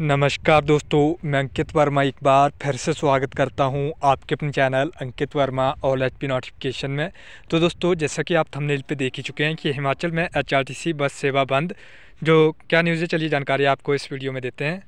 नमस्कार दोस्तों, मैं अंकित वर्मा एक बार फिर से स्वागत करता हूँ आपके अपने channel Ankit Verma all H P notification में। तो दोस्तों, जैसा कि आप थंबनेल पे देख ही चुके हैं कि हिमाचल में एच बस सेवा बंद, जो क्या न्यूज़ है, चलिए जानकारी आपको इस वीडियो में देते हैं।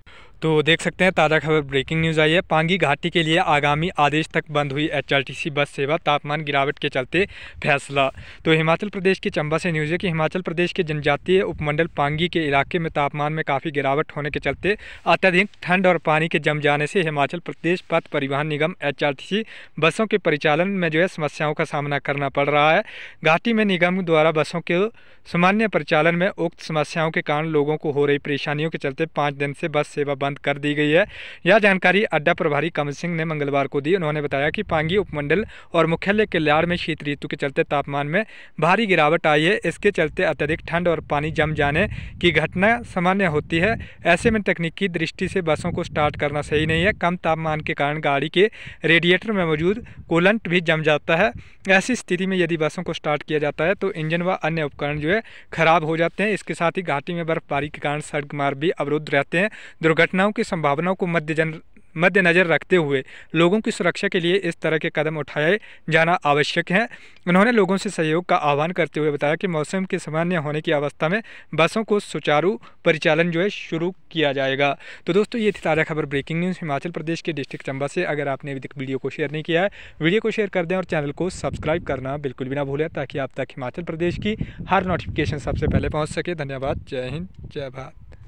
तो देख सकते हैं, ताज़ा खबर ब्रेकिंग न्यूज़ आई है। पांगी घाटी के लिए आगामी आदेश तक बंद हुई एचआरटीसी बस सेवा, तापमान गिरावट के चलते फैसला। तो हिमाचल प्रदेश की चंबा से न्यूज़ है कि हिमाचल प्रदेश के जनजातीय उपमंडल पांगी के इलाके में तापमान में काफ़ी गिरावट होने के चलते अत्यधिक ठंड और पानी के जम जाने से हिमाचल प्रदेश पथ परिवहन निगम एचआरटीसी बसों के परिचालन में जो है समस्याओं का सामना करना पड़ रहा है। घाटी में निगम द्वारा बसों के सामान्य परिचालन में उक्त समस्याओं के कारण लोगों को हो रही परेशानियों के चलते पाँच दिन से बस सेवा बंद कर दी गई है। यह जानकारी अड्डा प्रभारी कमल सिंह ने मंगलवार को दी। उन्होंने बताया कि पांगी उपमंडल और मुख्यालय किल्याड़ में शीत ऋतु के चलते तापमान में भारी गिरावट आई है। इसके चलते अत्यधिक ठंड और पानी जम जाने की घटना सामान्य होती है। ऐसे में तकनीकी दृष्टि से बसों को स्टार्ट करना सही नहीं है। कम तापमान के कारण गाड़ी के रेडिएटर में मौजूद कूलेंट भी जम जाता है। ऐसी स्थिति में यदि बसों को स्टार्ट किया जाता है तो इंजन व अन्य उपकरण जो है खराब हो जाते हैं। इसके साथ ही घाटी में बर्फबारी के कारण सड़क मार्ग भी अवरुद्ध रहते हैं। दुर्घटनाओं की संभावनाओं को मद्देनज़र रखते हुए लोगों की सुरक्षा के लिए इस तरह के कदम उठाए जाना आवश्यक है। उन्होंने लोगों से सहयोग का आह्वान करते हुए बताया कि मौसम के सामान्य होने की अवस्था में बसों को सुचारू परिचालन जो है शुरू किया जाएगा। तो दोस्तों, ये थी ताज़ा खबर ब्रेकिंग न्यूज़ हिमाचल प्रदेश के डिस्ट्रिक्ट चंबा से। अगर आपने अभी तक वीडियो को शेयर नहीं किया है, वीडियो को शेयर कर दें और चैनल को सब्सक्राइब करना बिल्कुल भी ना भूलें ताकि आप तक हिमाचल प्रदेश की हर नोटिफिकेशन सबसे पहले पहुँच सके। धन्यवाद। जय हिंद, जय भारत।